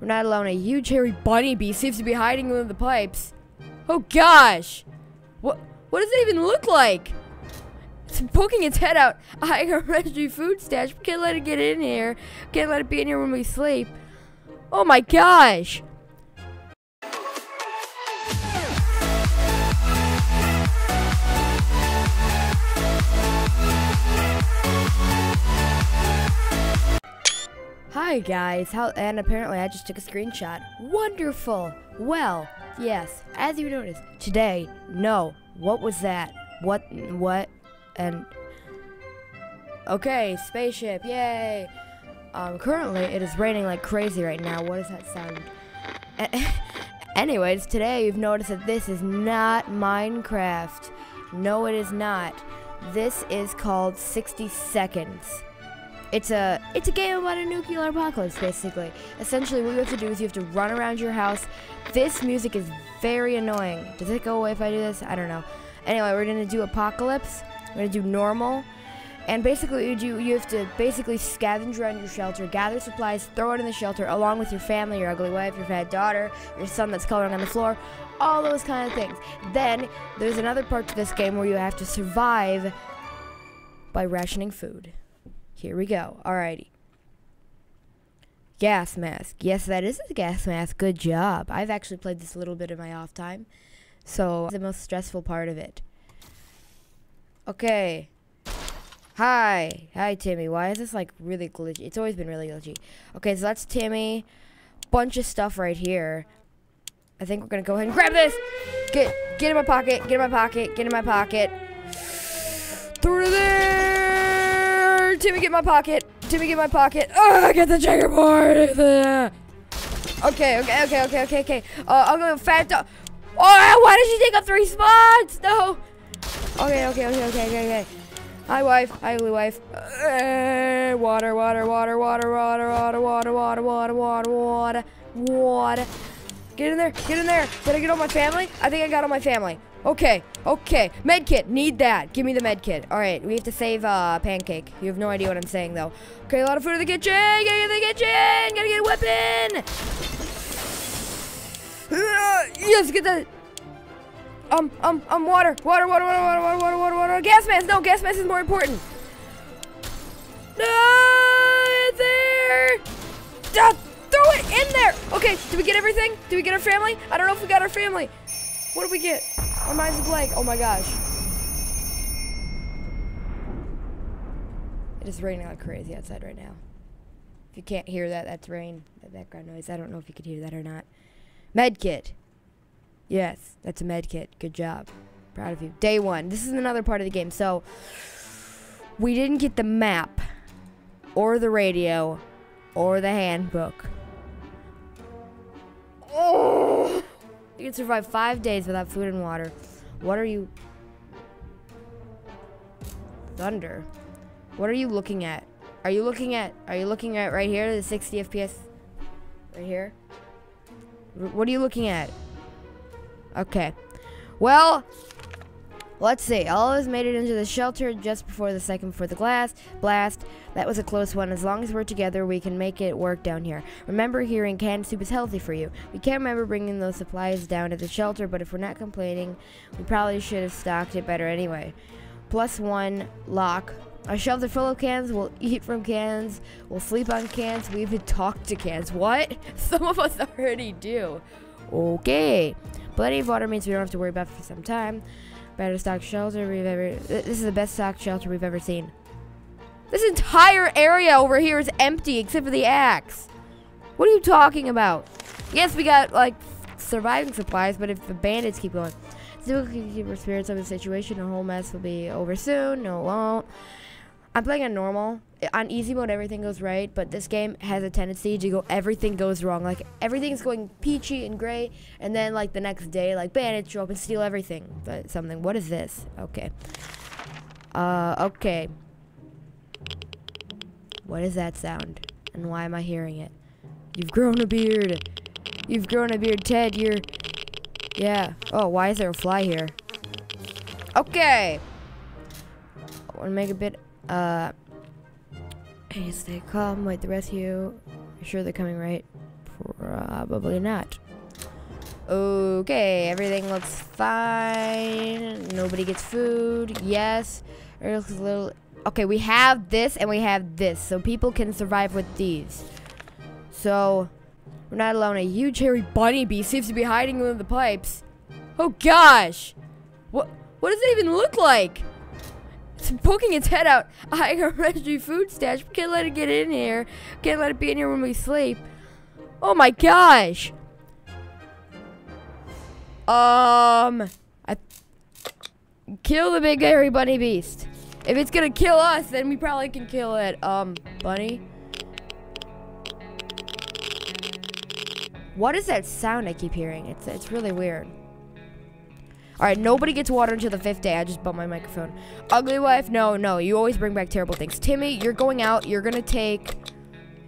We're not alone. A huge hairy bunny bee seems to be hiding of the pipes. Oh gosh! What what does it even look like? It's poking its head out, eyeing our registry food stash. We can't let it get in here. Can't let it be in here when we sleep. Oh my gosh! Hi guys, how and apparently I just took a screenshot. Wonderful. Well, yes, as you noticed, today, no. What was that? What what and Okay, spaceship, yay. Um currently it is raining like crazy right now. What does that sound? Anyways, today you've noticed that this is not Minecraft. No, it is not. This is called 60 Seconds. It's a it's a game about a nuclear apocalypse, basically. Essentially, what you have to do is you have to run around your house. This music is very annoying. Does it go away if I do this? I don't know. Anyway, we're gonna do apocalypse. We're gonna do normal. And basically, you do you have to basically scavenge around your shelter, gather supplies, throw it in the shelter, along with your family, your ugly wife, your fat daughter, your son that's coloring on the floor, all those kind of things. Then there's another part to this game where you have to survive by rationing food. Here we go. Alrighty. Gas mask. Yes, that is a gas mask. Good job. I've actually played this a little bit in my off time. So, the most stressful part of it. Okay. Hi. Hi, Timmy. Why is this, like, really glitchy? It's always been really glitchy. Okay, so that's Timmy. Bunch of stuff right here. I think we're to go ahead and grab this. Get, get in my pocket. Get in my pocket. Get in my pocket. Through there. Timmy, get my pocket. Timmy, get my pocket. Oh, get the checkerboard. Okay, okay, okay, okay, okay, okay. Uh, I'll go fat dog. Oh, why did she take up three spots? No. Okay, okay, okay, okay, okay, okay. Hi, wife. Hi, ugly wife. Uh, water, water, water, water, water, water, water, water, water, water, water, water. Get in there. Get in there. Did I get all my family? I think I got all my family. Okay, okay. Med kit, need that. Give me the med kit. All right, we have to save uh, Pancake. You have no idea what I'm saying, though. Okay, a lot of food in the kitchen. Gotta get in the kitchen. Gotta get a weapon. Uh, yes, get the... Um, um, um, water. Water, water, water, water, water, water, water, water. Gas mask. No, gas mask is more important. No, It's there. Uh, throw it in there. Okay, did we get everything? Did we get our family? I don't know if we got our family. What did we get? My mind's blank. Oh my gosh. It is raining like crazy outside right now. If you can't hear that, that's rain. That background noise. I don't know if you could hear that or not. Medkit. Yes, that's a medkit. Good job. Proud of you. Day one. This is another part of the game. So, we didn't get the map, or the radio, or the handbook. Oh! You can survive five days without food and water. What are you... Thunder. What are you looking at? Are you looking at... Are you looking at right here? The 60 FPS? Right here? What are you looking at? Okay. Well, Let's see. All made it into the shelter just before the second for the glass blast. That was a close one. As long as we're together, we can make it work down here. Remember, hearing canned soup is healthy for you. We can't remember bringing those supplies down to the shelter, but if we're not complaining, we probably should have stocked it better anyway. Plus one lock. Our shelves are full of cans. We'll eat from cans. We'll sleep on cans. We even talk to cans. What? Some of us already do. Okay. Plenty of water means we don't have to worry about for some time. Better stock shelter we've ever. This is the best stock shelter we've ever seen. This entire area over here is empty except for the axe. What are you talking about? Yes, we got like surviving supplies, but if the bandits keep going, still keep our spirits of the situation. The whole mess will be over soon. No, it won't. I'm playing on normal. On easy mode, everything goes right, but this game has a tendency to go, everything goes wrong. Like, everything's going peachy and great, and then, like, the next day, like, bandits show up and steal everything. But something. What is this? Okay. Uh, okay. What is that sound? And why am I hearing it? You've grown a beard. You've grown a beard, Ted. You're... Yeah. Oh, why is there a fly here? Okay. I want to make a bit uh, hey, stay calm. Wait, the rescue. You sure they're coming right? Probably not. Okay, everything looks fine. Nobody gets food. Yes. Earth's a little. Okay, we have this and we have this, so people can survive with these. So, we're not alone. A huge hairy bunny bee seems to be hiding of the pipes. Oh gosh! What? What does it even look like? Poking its head out, eyeing our registry food stash. We can't let it get in here. Can't let it be in here when we sleep. Oh my gosh! Um, I kill the big hairy bunny beast. If it's gonna kill us, then we probably can kill it. Um, bunny. What is that sound I keep hearing? It's it's really weird. All right, nobody gets water until the fifth day. I just bumped my microphone. Ugly wife, no, no. You always bring back terrible things. Timmy, you're going out. You're gonna take,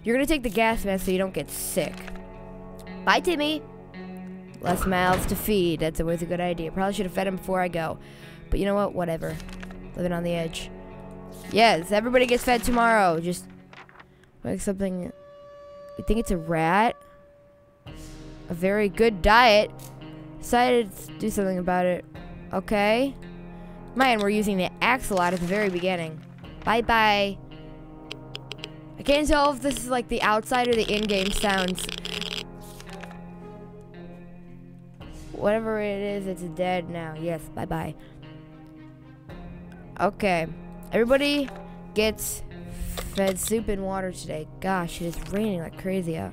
you're gonna take the gas mask so you don't get sick. Bye, Timmy. Less mouths to feed. That's always a good idea. Probably should have fed him before I go. But you know what? Whatever. Living on the edge. Yes, everybody gets fed tomorrow. Just like something. You think it's a rat? A very good diet. Decided to do something about it. Okay. Man, we're using the axe a lot at the very beginning. Bye bye. I can't tell if this is like the outside or the in-game sounds. Whatever it is, it's dead now. Yes, bye bye. Okay. Everybody gets fed soup and water today. Gosh, it is raining like crazy out.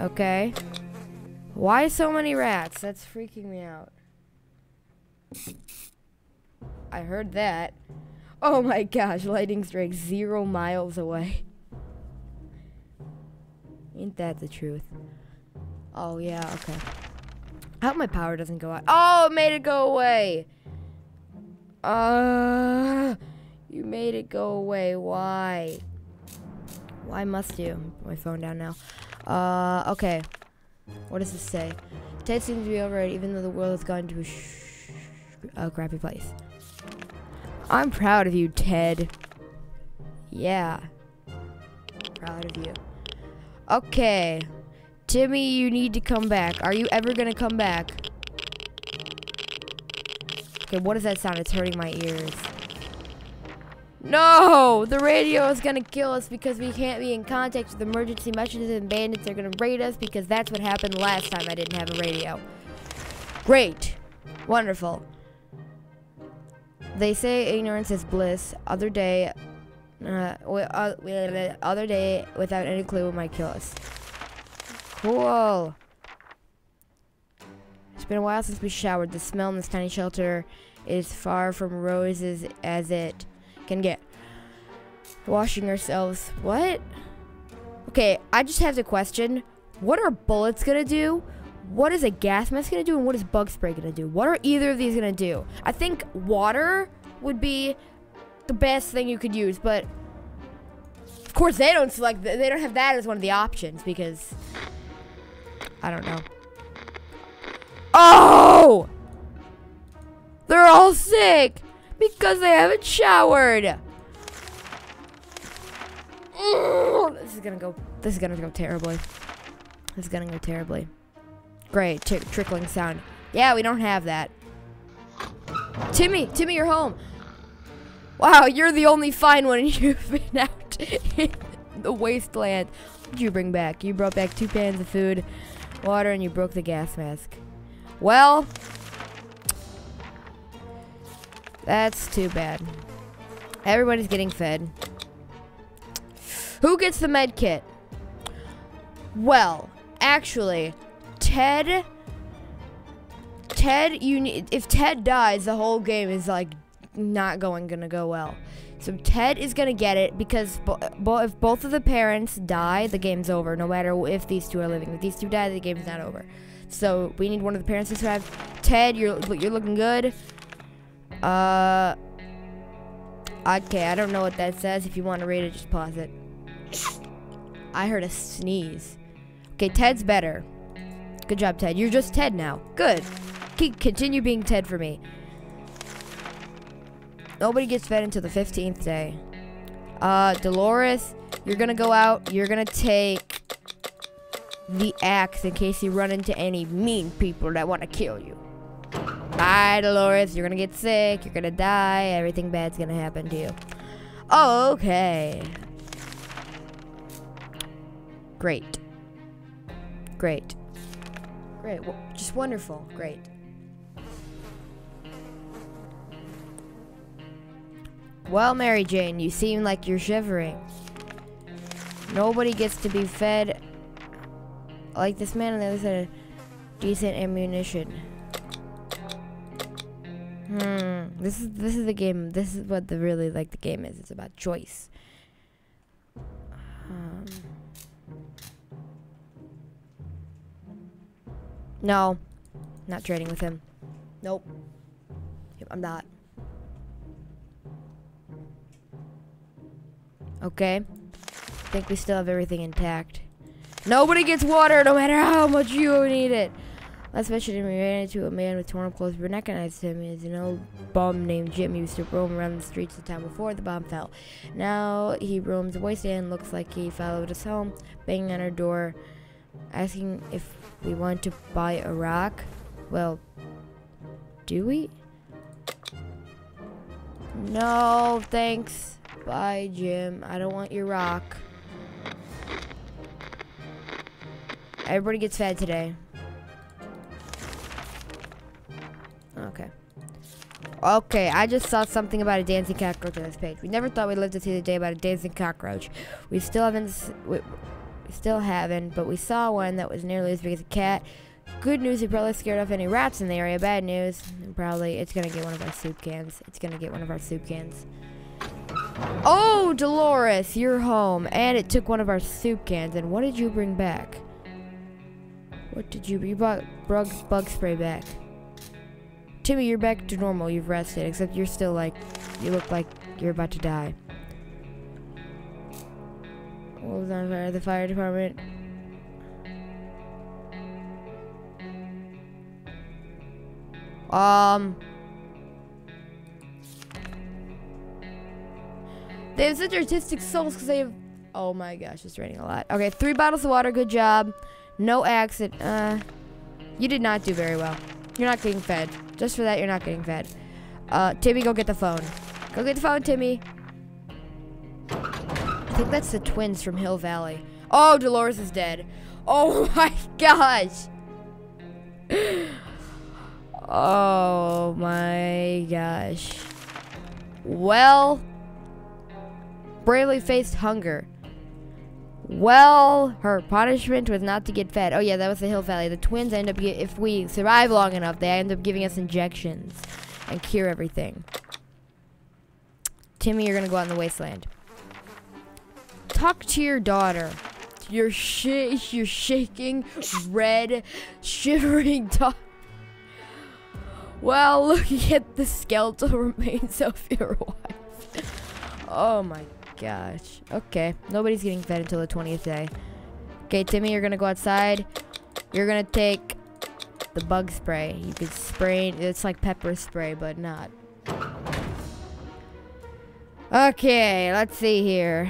Okay. Why so many rats? That's freaking me out. I heard that. Oh my gosh, lightning strike zero miles away. Ain't that the truth? Oh yeah, okay. I hope my power doesn't go out. Oh, it made it go away. Uh, you made it go away. Why? Why must you? My phone down now. Uh, okay. What does this say? Ted seems to be alright, even though the world has gone to a, a crappy place. I'm proud of you, Ted. Yeah. Proud of you. Okay. Timmy, you need to come back. Are you ever gonna come back? Okay, what does that sound? It's hurting my ears. No! The radio is gonna kill us because we can't be in contact with emergency messages and bandits are gonna raid us because that's what happened last time I didn't have a radio. Great. Wonderful. They say ignorance is bliss. Other day, uh, uh, other day without any clue might kill us. Cool. It's been a while since we showered. The smell in this tiny shelter is far from roses as it can get. Washing ourselves. What? Okay, I just have the question. What are bullets gonna do? What is a gas mask gonna do? And what is bug spray gonna do? What are either of these gonna do? I think water would be the best thing you could use, but of course they don't select, they don't have that as one of the options because I don't know. Oh! They're all sick because they haven't showered. This is gonna go. This is gonna go terribly. This is gonna go terribly. Great, trickling sound. Yeah, we don't have that. Timmy, Timmy, you're home. Wow, you're the only fine one, you've been out in the wasteland. What did you bring back? You brought back two pans of food, water, and you broke the gas mask. Well, that's too bad. Everybody's getting fed. Who gets the med kit? Well, actually, Ted. Ted, you need. If Ted dies, the whole game is like not going gonna go well. So Ted is gonna get it because bo bo if both of the parents die, the game's over. No matter if these two are living. If these two die, the game's not over. So we need one of the parents to survive. Ted, you're you're looking good. Uh. Okay, I don't know what that says. If you want to read it, just pause it. I heard a sneeze. Okay, Ted's better. Good job, Ted. You're just Ted now. Good. Keep, continue being Ted for me. Nobody gets fed until the 15th day. Uh, Dolores, You're gonna go out. You're gonna take the axe in case you run into any mean people that want to kill you. Bye, Dolores. You're gonna get sick. You're gonna die. Everything bad's gonna happen to you. Oh, okay. Great. Great. Great. Well, just wonderful. Great. Well, Mary Jane, you seem like you're shivering. Nobody gets to be fed like this man on the other side of decent ammunition. Hmm. This is this is the game. This is what the really like the game is. It's about choice. Um, no, not trading with him. Nope. I'm not. Okay. I think we still have everything intact. Nobody gets water no matter how much you need it. Last mention we ran into a man with torn clothes. We recognized him as an old bum named Jim. He used to roam around the streets the time before the bomb fell. Now he roams the wasteland. Looks like he followed us home, banging on our door, asking if we want to buy a rock. Well, do we? No, thanks. Bye, Jim. I don't want your rock. Everybody gets fed today. Okay, I just saw something about a dancing cockroach on this page. We never thought we'd live to see the day about a dancing cockroach. We still haven't, we, we still haven't, but we saw one that was nearly as big as a cat. Good news, he probably scared off any rats in the area. Bad news, probably it's gonna get one of our soup cans. It's gonna get one of our soup cans. Oh, Dolores, you're home. And it took one of our soup cans. And what did you bring back? What did you, you brought bug, bug spray back. Timmy, you're back to normal. You've rested, except you're still like, you look like you're about to die. Was on fire? The fire department. Um. They have such artistic souls because they have. Oh my gosh, it's raining a lot. Okay, three bottles of water. Good job. No accident. Uh, you did not do very well. You're not getting fed. Just for that, you're not getting fed. Uh, Timmy, go get the phone. Go get the phone, Timmy. I think that's the twins from Hill Valley. Oh, Dolores is dead. Oh my gosh. Oh my gosh. Well, bravely faced hunger. Well, her punishment was not to get fed. Oh yeah, that was the Hill Valley. The twins end up, if we survive long enough, they end up giving us injections and cure everything. Timmy, you're gonna go out in the wasteland. Talk to your daughter. You're sh you're shaking, red, shivering daughter. Well, looking at the skeletal remains of your wife. Oh my gosh. Okay, nobody's getting fed until the 20th day. Okay, Timmy, you're gonna go outside. You're gonna take the bug spray. You could spray, it's like pepper spray, but not. Okay, let's see here.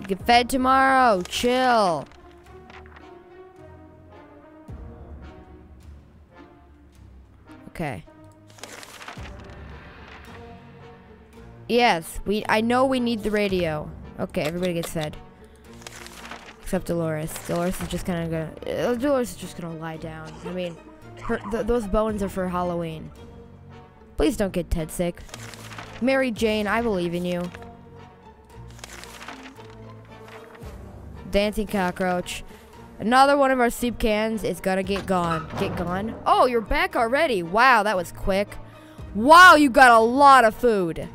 You get fed tomorrow. Chill. Okay. Yes, we. I know we need the radio. Okay, everybody gets fed. Except Dolores. Dolores is just gonna. Uh, Dolores is just gonna lie down. I mean, her, th those bones are for Halloween. Please don't get Ted sick. Mary Jane, I believe in you. Dancing cockroach. Another one of our soup cans is gonna get gone. Get gone? Oh, you're back already. Wow, that was quick. Wow, you got a lot of food.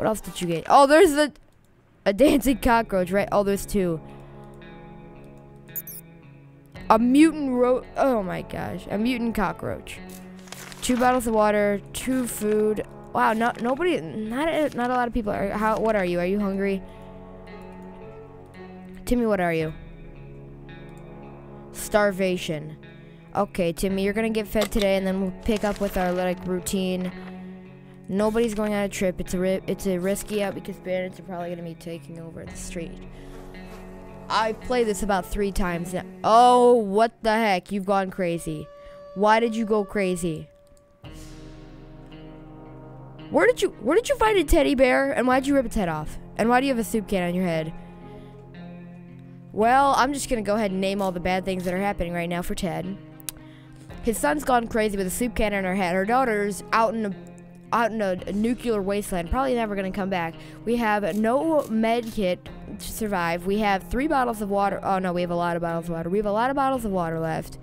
What else did you get? Oh, there's a, a dancing cockroach, right? Oh, there's two. A mutant ro- Oh my gosh. A mutant cockroach. Two bottles of water, two food. Wow, no, nobody, not, not a lot of people. Are, how, what are you? Are you hungry? Timmy, what are you? Starvation. Okay, Timmy, you're gonna get fed today, and then we'll pick up with our like routine Nobody's going on a trip. It's a ri- it's a risky out because bandits are probably gonna be taking over the street. I played this about three times now. Oh, what the heck? You've gone crazy. Why did you go crazy? Where did you where did you find a teddy bear and why did you rip its head off? And why do you have a soup can on your head? Well, I'm just gonna go ahead and name all the bad things that are happening right now for Ted. His son's gone crazy with a soup can on her head. Her daughter's out in a out in a, nuclear wasteland, probably never gonna come back. We have no med kit to survive. We have three bottles of water. Oh no, we have a lot of bottles of water. We have a lot of bottles of water left.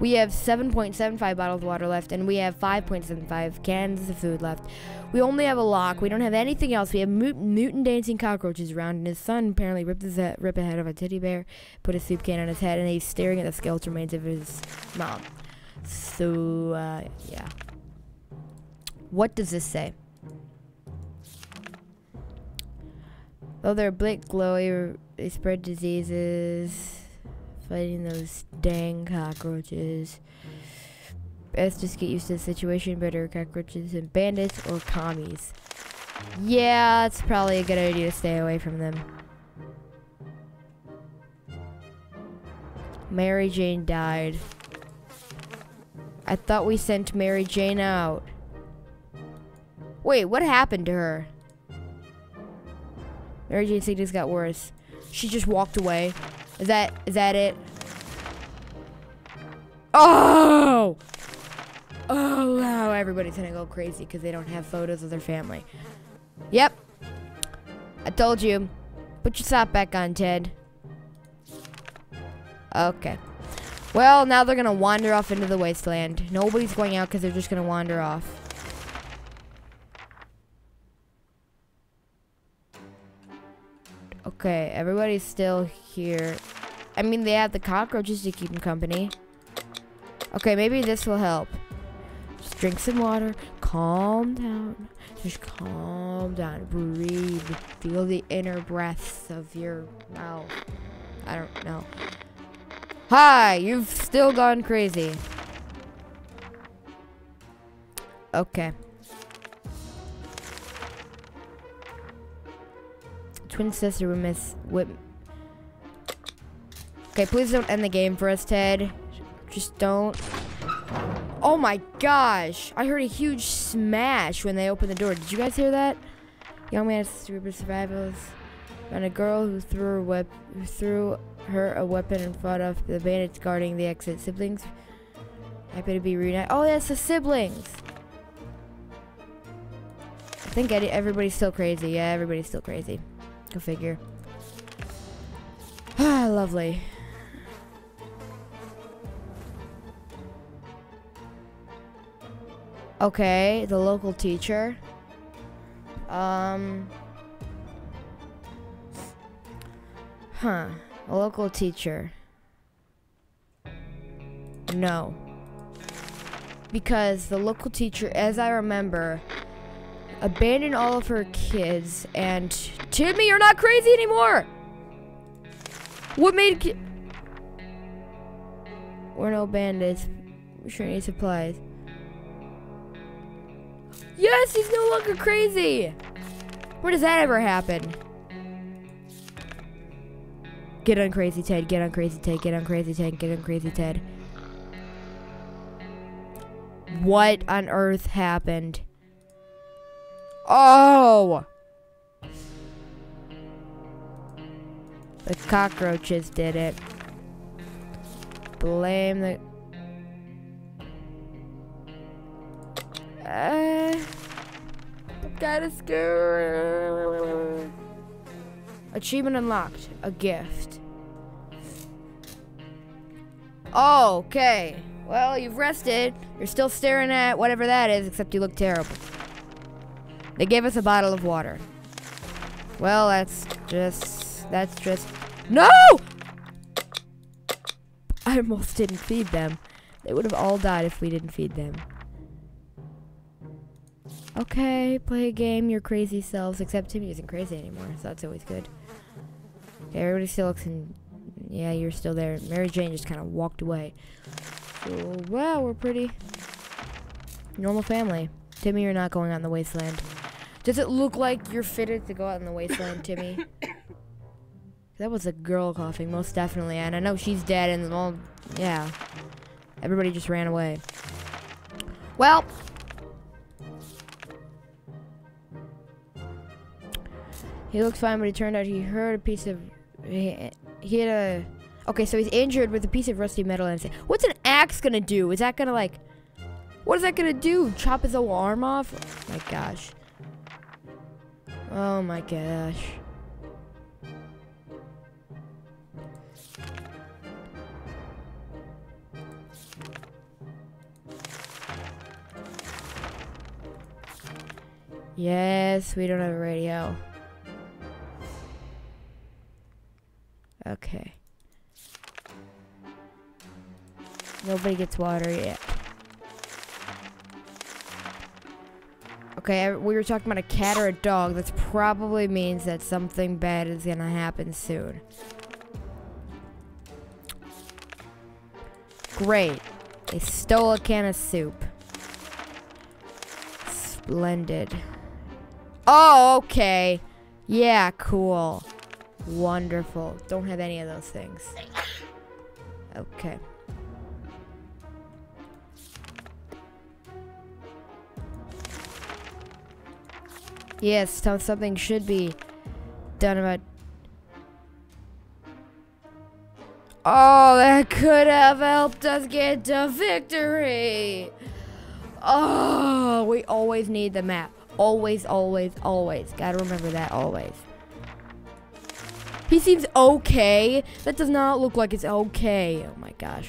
We have 7.75 bottles of water left, and we have 5.75 cans of food left. We only have a lock. We don't have anything else. We have mut- mutant dancing cockroaches around, and his son apparently ripped his head, rip a head of a teddy bear, put a soup can on his head, and he's staring at the skeletal remains of his mom. So, uh, yeah. What does this say? Though they're blit glowy, they spread diseases, fighting those dang cockroaches. Best just get used to the situation. Better cockroaches and bandits or commies. Yeah, it's probably a good idea to stay away from them. Mary Jane died. I thought we sent Mary Jane out. Wait, what happened to her? Mary Jane sickness got worse. She just walked away. Is that is that it? Oh! Oh wow, everybody's gonna go crazy because they don't have photos of their family. Yep. I told you. Put your sock back on, Ted. Okay. Well, now they're gonna wander off into the wasteland. Nobody's going out because they're just gonna wander off. Okay, everybody's still here. I mean, they have the cockroaches to keep them company. Okay, maybe this will help. Just drink some water. Calm down. Just calm down. Breathe. Feel the inner breaths of your mouth. I don't know. Hi, you've still gone crazy. Okay. Twin sister would miss. Okay, please don't end the game for us, Ted. Just don't. Oh my gosh! I heard a huge smash when they opened the door. Did you guys hear that? Young man super survivors and a girl who threw her wep who threw her a weapon and fought off the bandits guarding the exit. Siblings happy to be reunited. Oh, that's the siblings. I think everybody's still crazy. Yeah, everybody's still crazy. Go figure. Ah, lovely. Okay, the local teacher. Um. Huh. A local teacher. No. Because the local teacher, as I remember, abandoned all of her kids and Timmy, you're not crazy anymore. What made We're no bandits. We sure need supplies. Yes, he's no longer crazy. Where does that ever happen? Get on crazy Ted, get on crazy Ted, get on crazy Ted, get on crazy Ted. What on earth happened? Oh! The cockroaches did it. Blame the. Uh, gotta screw. Achievement unlocked. A gift. Okay. Well, you've rested. You're still staring at whatever that is, except you look terrible. They gave us a bottle of water. Well, that's just. That's just. No! I almost didn't feed them. They would have all died if we didn't feed them. Okay, play a game, your crazy selves. Except Timmy isn't crazy anymore, so that's always good. Okay, everybody still looks in. Yeah, you're still there. Mary Jane just kind of walked away. So, wow, we're pretty normal family. Timmy, you're not going in the wasteland. Does it look like you're fitted to go out in the wasteland, Timmy? that was a girl coughing, most definitely. And I know she's dead, and all, yeah. Everybody just ran away. Well. He looks fine, but he turned out he heard a piece of. He, he had a. Okay, so he's injured with a piece of rusty metal and what's an axe gonna do? Is that gonna like what is that gonna do? Chop his whole arm off? Oh my gosh. Oh my gosh. Yes, we don't have a radio. Okay. Nobody gets water yet. Okay, we were talking about a cat or a dog. That probably means that something bad is gonna happen soon. Great. They stole a can of soup. Splendid. Oh, okay. Yeah, cool. Wonderful. Don't have any of those things. Okay. Yes, something should be done about... Oh, that could have helped us get to victory! Oh, we always need the map. Always, always, always. Gotta remember that always. He seems okay. That does not look like it's okay. Oh my gosh.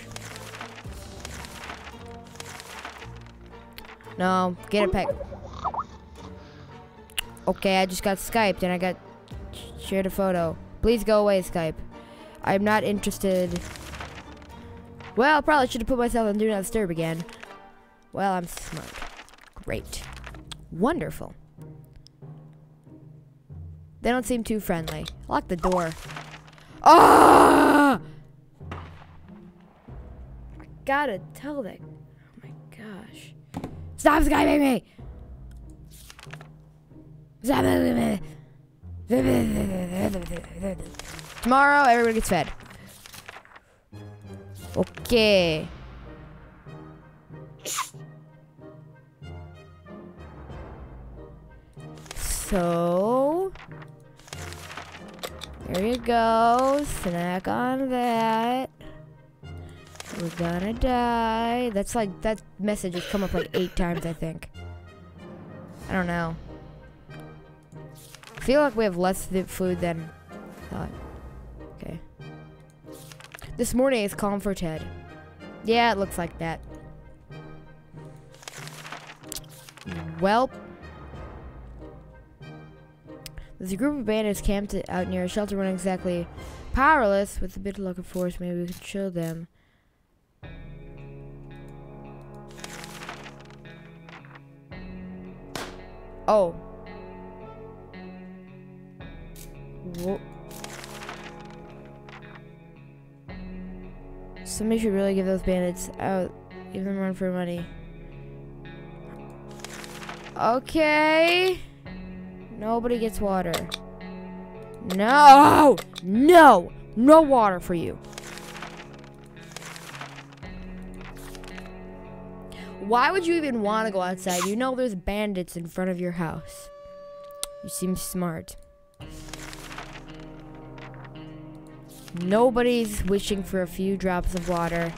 No, get a pack. Okay, I just got Skyped and I got shared a photo. Please go away, Skype. I'm not interested. Well, probably should have put myself on Do Not Disturb again. Well, I'm smart. Great. Wonderful. They don't seem too friendly. Lock the door. Ah! I gotta tell that. Oh my gosh. Stop Skyping me! Tomorrow, everybody gets fed. Okay. So, there you go. Snack on that. We're gonna die. That's like, that message has come up like eight times, I think. I don't know feel like we have less food than I thought. Okay. This morning is calm for Ted. Yeah, it looks like that. Well, there's a group of bandits camped out near a shelter running exactly powerless. With a bit of luck and force, maybe we can show them. Oh. Somebody should really give those bandits out, even run for money. Okay. Nobody gets water. No! No! No water for you. Why would you even want to go outside? You know there's bandits in front of your house. You seem smart. Nobody's wishing for a few drops of water.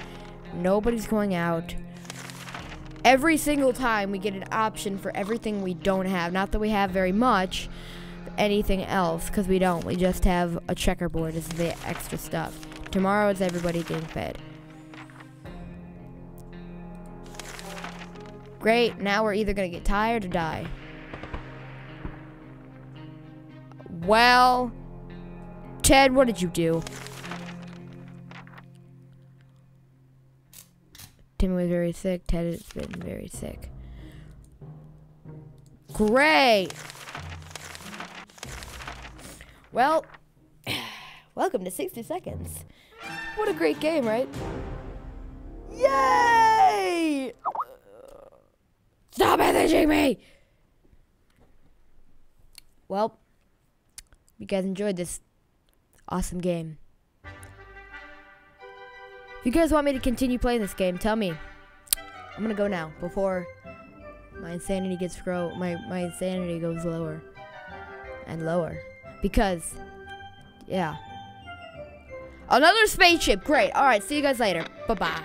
Nobody's going out. Every single time we get an option for everything we don't have. Not that we have very much, anything else, because we don't. We just have a checkerboard as the extra stuff. Tomorrow is everybody getting fed. Great, now we're either going to get tired or die. Well, Ted, what did you do? Tim was very sick. Ted has been very sick. Great! Well, welcome to 60 Seconds. What a great game, right? Yay! Stop messaging me! Well, you guys enjoyed this awesome game. You guys want me to continue playing this game, tell me. I'm gonna go now before my insanity gets grow my my insanity goes lower and lower. Because yeah. Another spaceship! Great. All right see you guys later. Bye bye